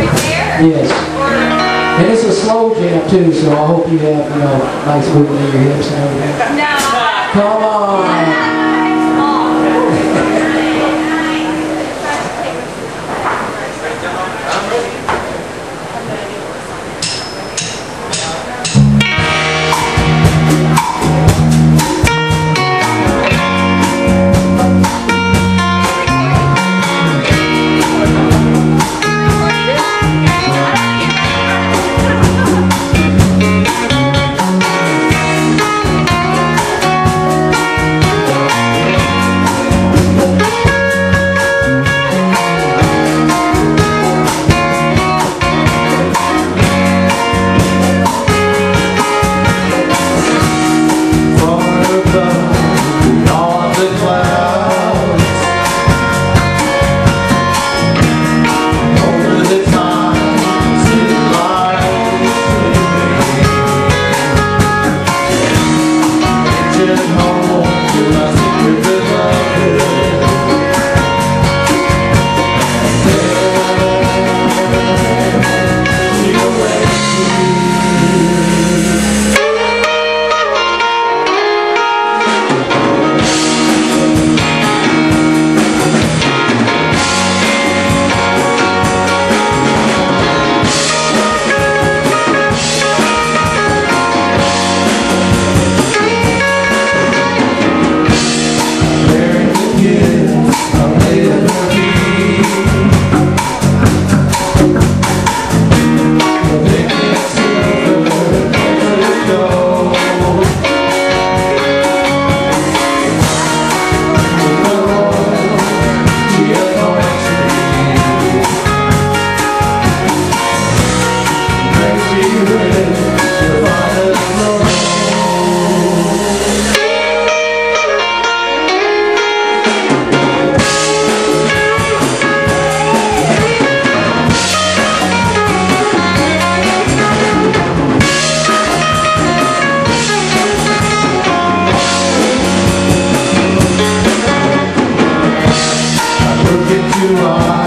Right there? Yes. And it's a slow jam too, so I hope you have, you know, nice movement in your hips and everything. No. Come on. should hold get you on.